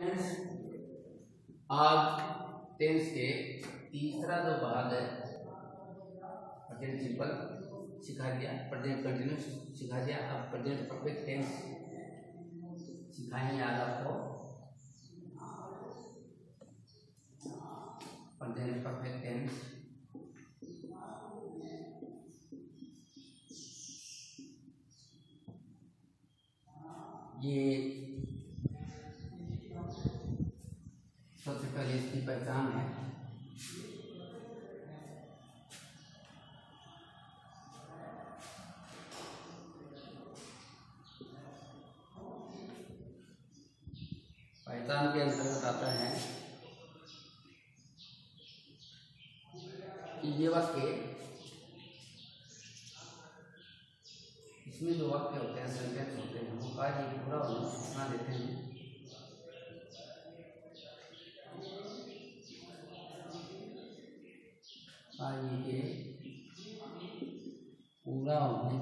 आज टेंस के तीसरा जो भाग है। प्रेजेंट सिंपल सिखा दिया प्रेजेंट कंटिन्यूस सिखा दिया। अब प्रेजेंट परफेक्ट टेंस सिखाएँगे आज आपको। प्रेजेंट परफेक्ट टेंस ये सबसे पहले इसकी पहचान है। पहचान के अंतर्गत आता है कि ये वाक्य, इसमें जो वाक्य होते हैं सेंटेंस होते हैं, वो कार्य पूरा होना सूचना देते हैं। कार्य के पूरा होने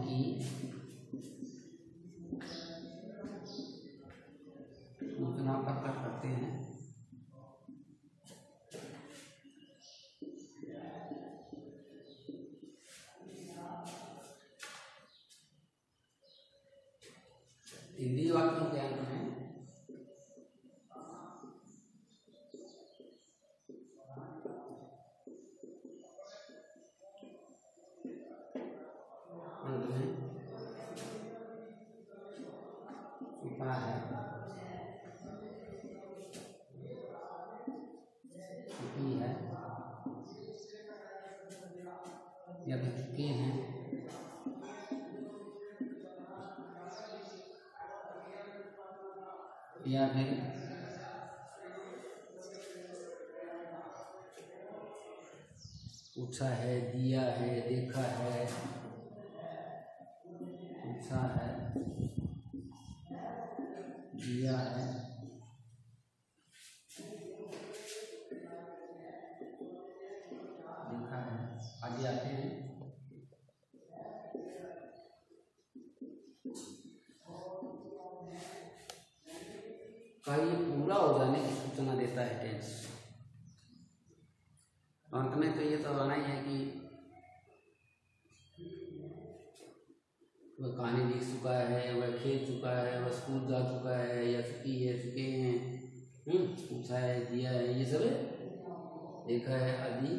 चुके हैं। या फिर पूछा है दिया है देखा है कार्य पूरा हो जाने की सूचना देता है टेंस अंत में तो ये तो आना ही है कि वह कहानी लिख चुका है वह खेल चुका है वह स्कूल जा चुका है या चुकी है चुके हैं। हम्म, पूछा है दिया है ये सब देखा है आदि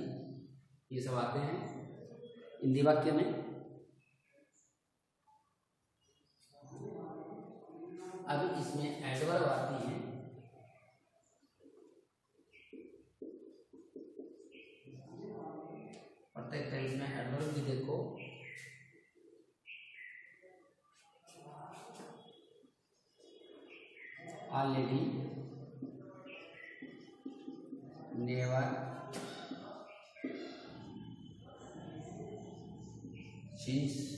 ये सब आते हैं। हिंदी वाक्य में। अब इसमें एडवर्ब आती हैं। एडवर्ब भी देखो। ऑलरेडी नेवर since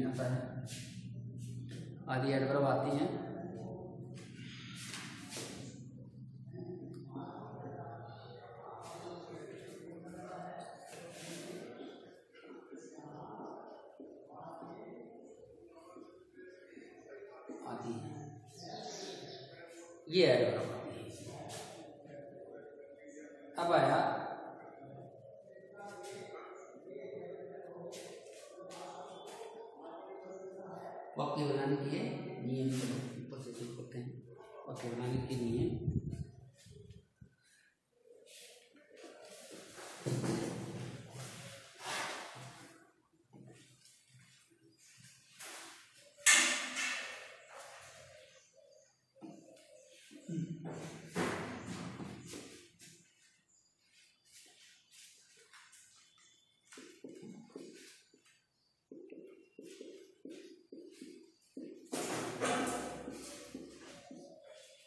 में आता है। आदि एडवर्ब आती हैं।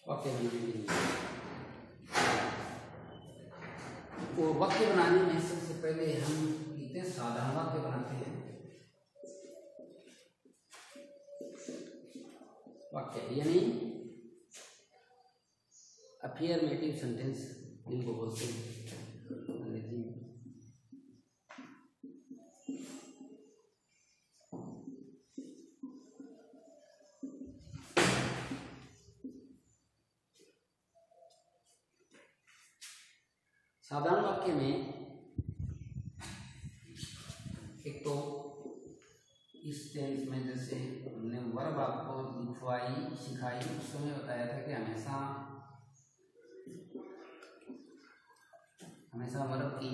वाक्य के वाक्य बनाने में सबसे पहले हम इतने साधारण वाक्य बनाते हैं? वाक्य यानी सेंटेंस इनको बोलते हैं अंग्रेज़ी में साधारण वाक्य में एक तो इस टेंस में जैसे हमने वर्ब आपको लिखवाई, सिखाई, उस समय बताया था कि हमेशा हमेशा मतलब की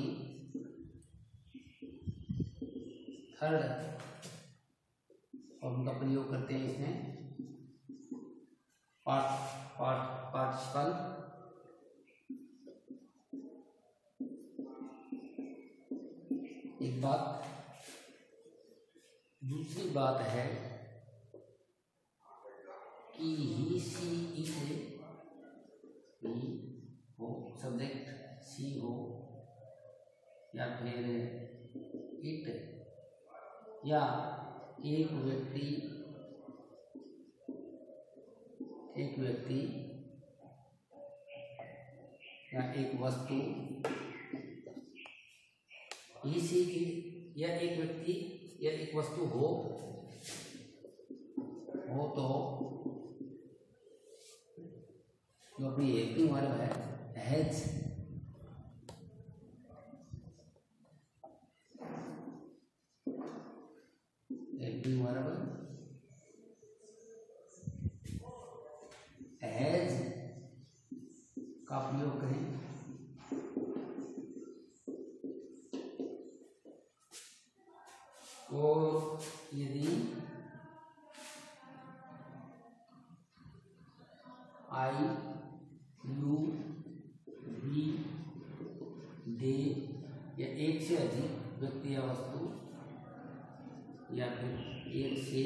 थर्ड फॉर्म का प्रयोग करते हैं इसमें पार्ट पार्ट पार्टिसिपल एक बात, दूसरी बात है कि ही, सी ही हो सब्जेक्ट सी हो या फिर इट, या एक व्यक्ति एक व्यक्ति, या एक वस्तु। इसी की या एक व्यक्ति, या एक वस्तु हो हो तो जो अपनी हेल्पिंग वर्ब है, हैज़। हेल्पिंग वर्ब हैज़ का प्रयोग करें और यदि आई यू वी दे या एक से अधिक व्यक्ति या वस्तु या फिर एक से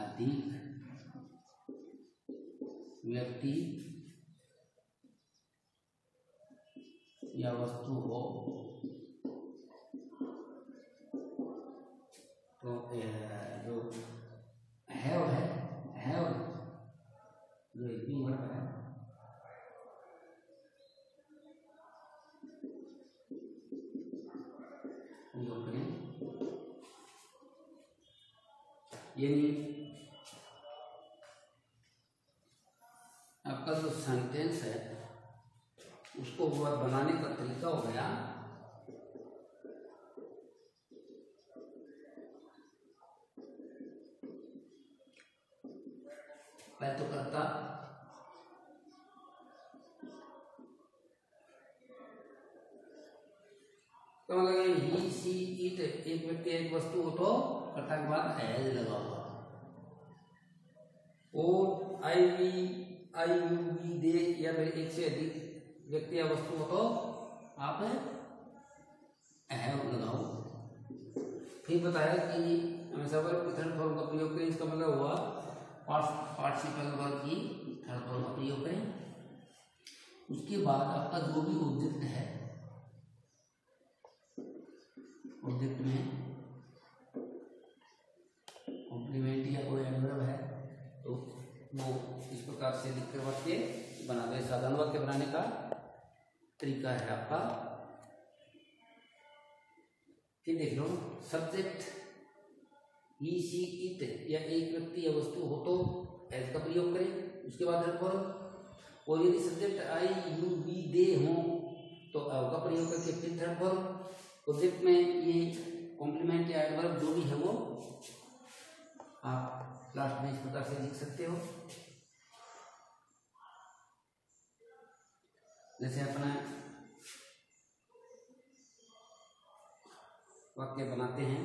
अधिक व्यक्ति या वस्तु हो तो ए, जो हैव है हैव जो हेल्पिंग वर्ब है प्रयोग करें यानी आपका जो सेंटेंस है, उसको बनाने का तरीका हो गया। पहले तो करता। तो मतलब ही सी इट एक व्यक्ति एक वस्तु हो तो कर्ता के बाद एज लगा से अधिक व्यक्ति या वस्तु हो तो आप लगाओ। फिर बताया कि हमेशा वर्ग थर्ड फॉर्म का प्रयोग करें, इसका मतलब हुआ पार्टिसिपल वर्ग की थर्ड फॉर्म का प्रयोग करें। उसके बाद आपका जो भी ऑब्जेक्ट है ऑब्जेक्ट में कॉम्प्लीमेंट या कोई एडवर्ब है तो वो इस प्रकार से लिख कर वाक्य बना दे साधारण वाक्य बनाने का तरीका है आपका। फिर देख लो सब्जेक्ट ई सी इट या एक व्यक्ति या वस्तु हो तो एज का प्रयोग करें, उसके बाद थर्ड और यदि subject I you we they हो तो एव का प्रयोग करके फिर थर्ड फॉर्म प्रोजेक्ट में ये कॉम्प्लीमेंट या एडवर्ब जो भी है वो आप लास्ट में इस प्रकार से लिख सकते हो। जैसे अपना वाक्य बनाते हैं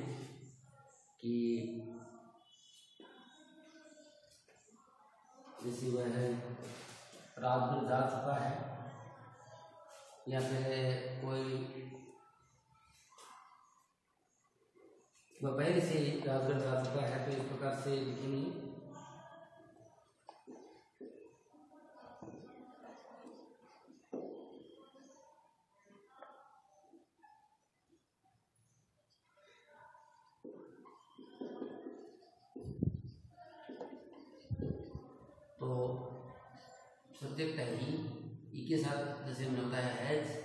कि जैसे वह रात भर जा चुका है, या फिर कोई वह पहले से रात भर जा चुका है तो इस प्रकार से लिखेंगे सब्जेक्ट है ही ई के साथ जैसे हमने बताया हैज़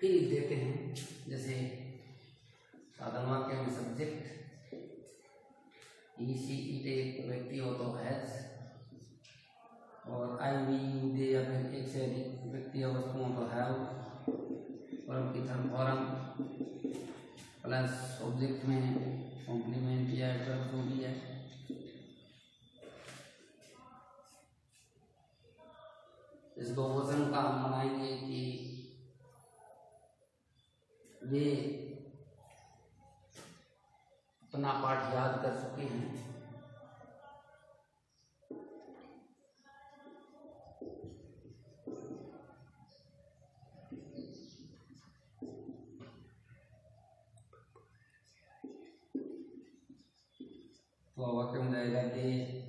फिर लिख देते हैं, जैसे साधन वाक्य में सब्जेक्ट ई सी ईट एक व्यक्ति हो तो हैज़ और आई वी दे या फिर एक से अधिक व्यक्ति या वस्तुओं तो हैव फॉरम की तरह फॉरम प्लस ऑब्जेक्ट में कॉम्प्लीमेंट या एडवर्ब जो भी है। इस बहुवचन का हम बनाएँगे कि ये अपना पाठ याद कर चुके हैं। तो वाक्य में जाएगा कि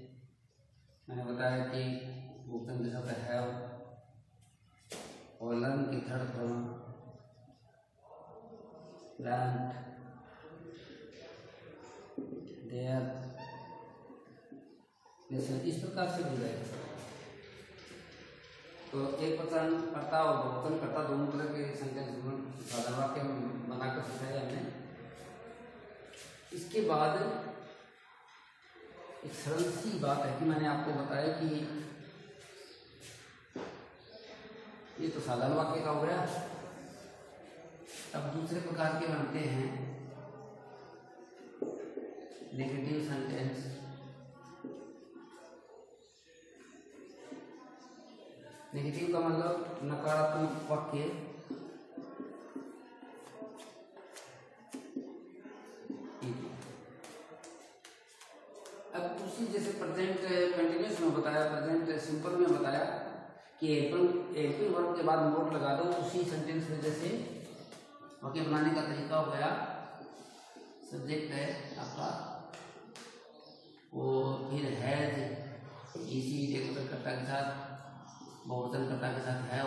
बाद एक सरल सी बात है कि मैंने आपको बताया कि ये तो साधारण वाक्य का हो गया। अब दूसरे प्रकार के बनते हैं। नेगेटिव सेंटेंस नेगेटिव का मतलब नकारात्मक वाक्य। कि एल्पल एल्पल वर्ब के बाद नोट लगा दो, उसी सेंटेंस में जैसे वाक्य बनाने का तरीका हो गया। सब्जेक्ट है आपका वो फिर हैज़ इसी कर्ता के साथ बहुवचन कर्ता के साथ है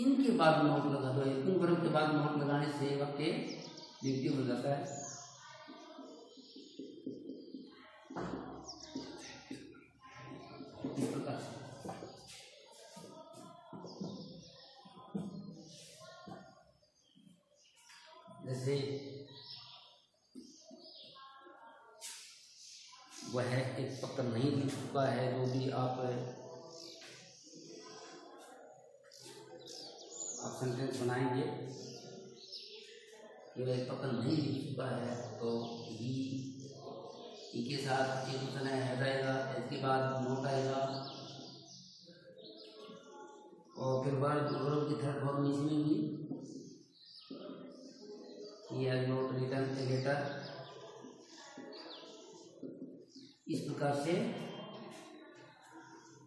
इनके बाद नोट लगा दो इन वर्ग के बाद नोट लगाने से वाक्य निगेटिव हो जाता है। He has not written a letter इस प्रकार से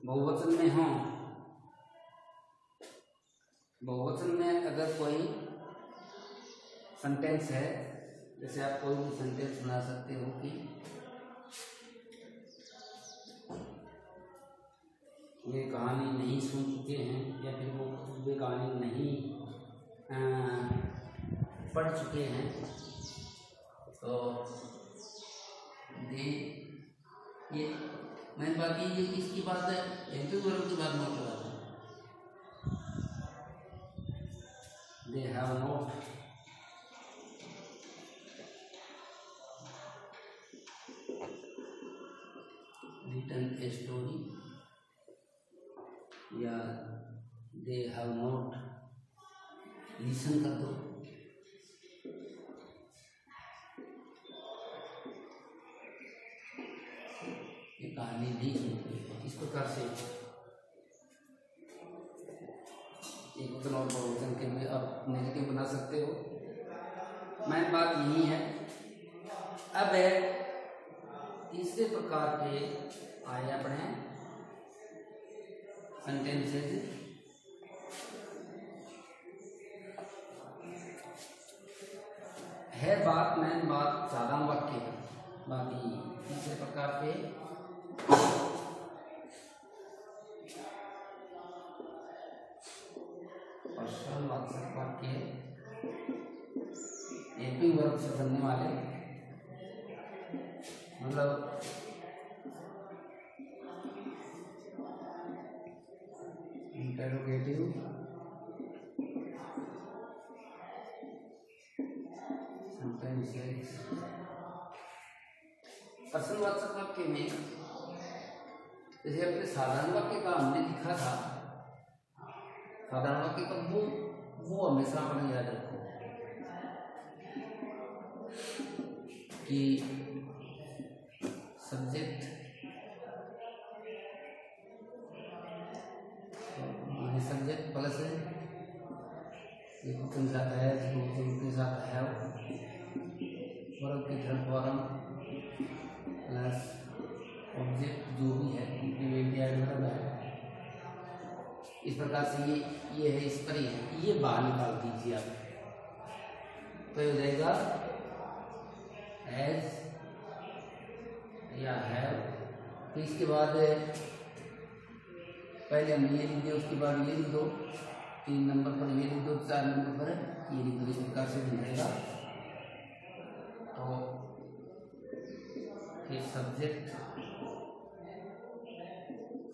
बहुवचन में हो। बहुवचन में अगर कोई सेंटेंस है जैसे आप कोई भी सेंटेंस बना सकते हो कि वे कहानी नहीं सुन चुके हैं या फिर वो वे कहानी नहीं आ, पढ़ चुके हैं। तो दे ये मैंने बाकी ये किसकी बात है? एंटी वर्ग की बात नोट लगा they have not written a story. या दे हैव नोट लिसन कर दो। प्रकार के आए अपने सेंटेंसेस है बात, मेन बात ज़्यादा वाक्य बाकी तीसरे प्रकार के हेल्पिंग वर्ब से बनने वाले। मतलब इंटरोगेटिव सेंटेंसेस प्रश्नवाचक वाक्य में जैसे अपने साधारण वाक्य का हमने लिखा था, साधारण वाक्य का वो वो हमेशा अपने याद रखो कि है है प्लस ऑब्जेक्ट जो भी है या है। इस प्रकार से ये ये है इस पर ही है। ये बाहर निकाल दीजिए आप। तो हो जाएगा एज या हैव तो इसके बाद, पहले हम ये लिख दो, उसके बाद ये लिख दो। तीन नंबर पर ये लिख दो चार नंबर पर ये लिख दो इस प्रकार से बनेगा तो फिर सब्जेक्ट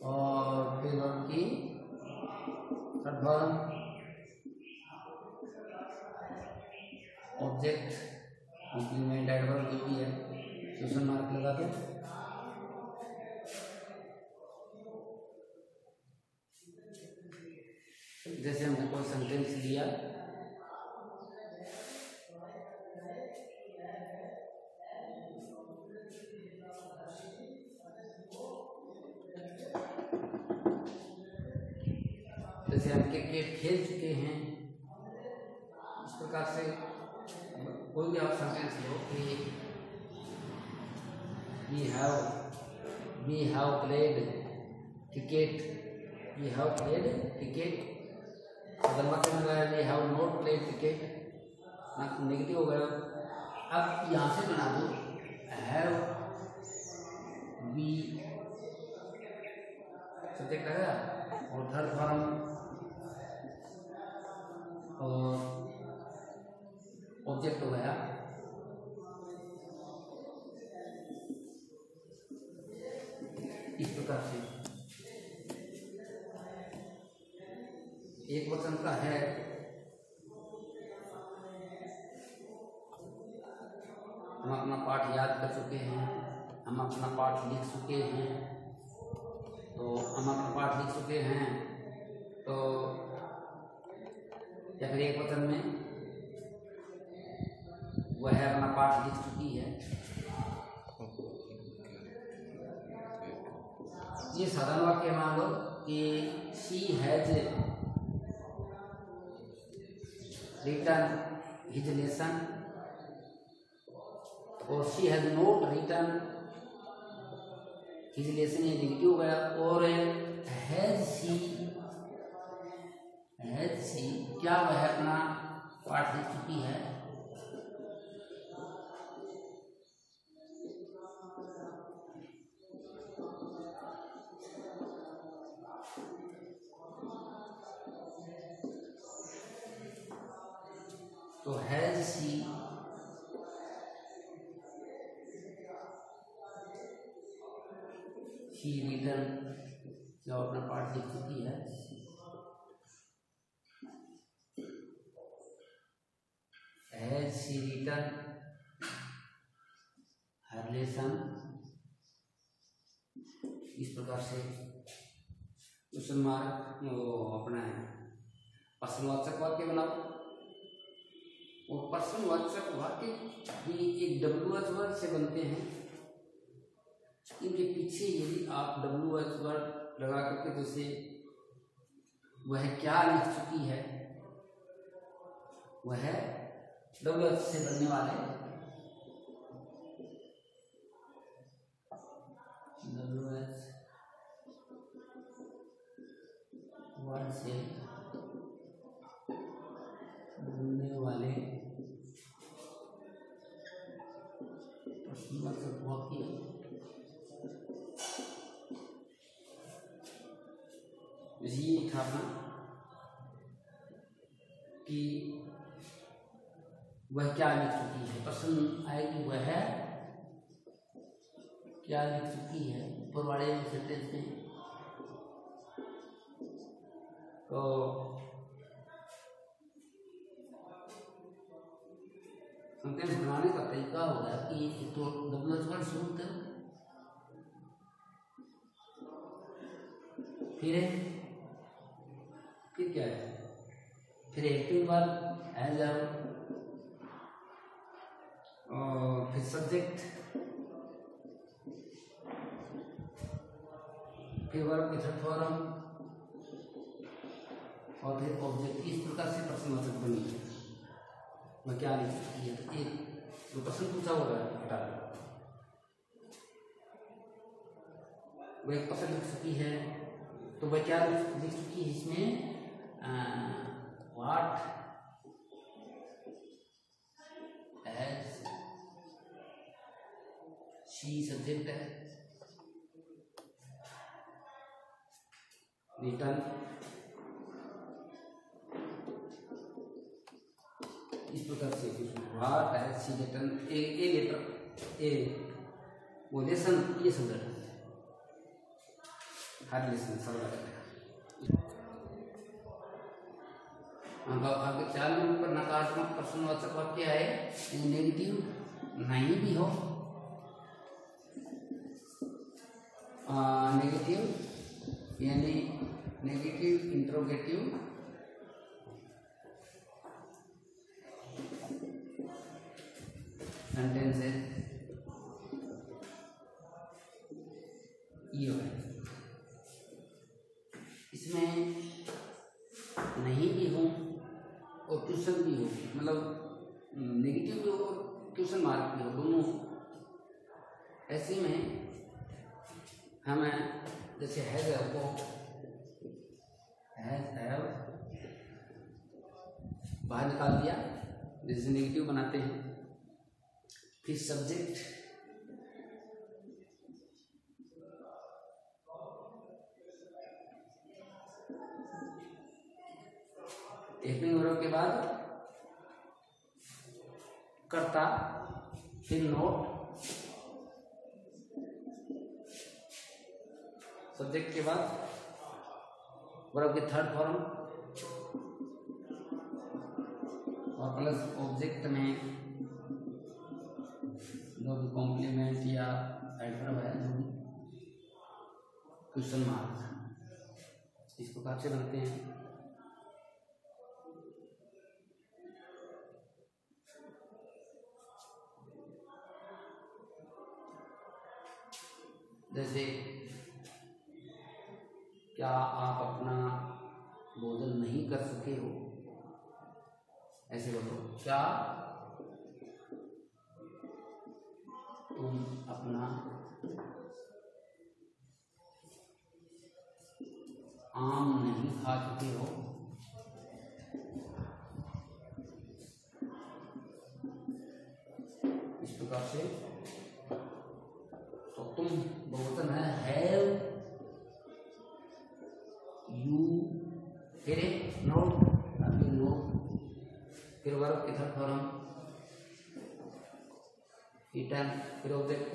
और फिर की सदभरण ऑब्जेक्ट कॉम्प्लीमेंट एडवर्ब जो भी है क्वेश्चन मार्क लगा दो जैसे हमने कोई सेंटेंस लिया। जैसे हम क्रिकेट खेल चुके हैं। इस प्रकार से कोई भी आप सेंटेंस लो कि we have we have played cricket we have played cricket मतलब में गया we have not played cricket negative हो गया। अब यहाँ से बना दो। हैव वी सब्जेक्ट आया और थर्ड फॉर्म और ऑब्जेक्ट हो गया। इस प्रकार से। एक वचन का है। हम अपना पाठ याद कर चुके हैं, हम अपना पाठ लिख चुके हैं। तो हम अपना पाठ लिख चुके हैं। तो या फिर एक वचन में, वह अपना पाठ लिख चुकी है। ये साधारण वाक्य मान लो कि she has written his lesson और she has not written his lesson ये negative गया और हैज़ सी हैज़ सी क्या वह अपना पाठ लिख चुकी है? तो हैज़ सी। शी रिटर्न जो अपना पाठ लिख चुकी है has she written her lesson इस प्रकार से। क्वेश्चन मार्क वो अपना है। प्रश्नवाचक वाक्य बनाओ। और प्रश्नवाचक वाक्य भी एक डब्ल्यू एच वर्ड से बनते हैं। इनके पीछे यदि आप डब्ल्यू एच वर्ड लगा करके जैसे वह क्या लिख चुकी है, वह डब्ल्यू एच से बनने वाले डब्ल्यू एच वर्ड से था कि वह क्या लिख चुकी है। प्रश्न आएगी वह है क्या लिख चुकी है ऊपर वाले सेंटेंस में? तो सेंटेंस बनाने का तरीका होगा कि तो कर फिर फिर क्या है फिर एज फिर सब्जेक्ट की थर्ड फॉर्म और फिर ऑब्जेक्ट इस प्रकार से प्रश्नवाचक बनी है मैं क्या लिख सकती है? एक, जो प्रश्न पूछा होगा हटा वो एक प्रश्न लिख चुकी है तो वह क्या लिख चुकी है इसमें वाट है इस प्रकार से she written a a letter, a. वो लेसन, ये हर लेसन चार नंबर नकारात्मक प्रश्नवाचक वाक्य है नेगेटिव नहीं भी हो नेगेटिव यानी नेगेटिव इंट्रोगेटिव सेंटेंसेस ये है इसमें नहीं भी हो और ट्यूशन भी हो मतलब नेगेटिव भी हो और ट्यूशन मार्क भी हो दोनों ऐसे में हमें जैसे हैज़ को हैज़ हैव बाहर निकाल दिया जैसे नेगेटिव बनाते हैं। फिर सब्जेक्ट हेल्पिंग वर्ब के बाद कर्ता, फिर नोट। सब्जेक्ट के बाद वर्ब के थर्ड फॉर्म और प्लस ऑब्जेक्ट में जो भी कॉम्प्लीमेंट या एडवर्ब है जो क्वेश्चन मार्क इस प्रकार से बनते हैं? जैसे, क्या आप अपना भोजन नहीं कर सके हो? ऐसे बोलो क्या तुम अपना आम नहीं खा चुके हो? इस प्रकार से वर्ब की थर्ड फॉर्म इटन फिर ऑब्जेक्ट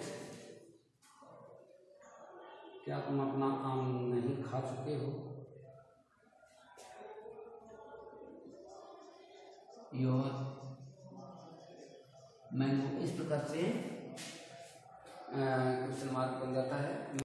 क्या तुम अपना आम नहीं खा चुके हो? योर मैंगो इस प्रकार से क्वेश्चन मार्क बन जाता है।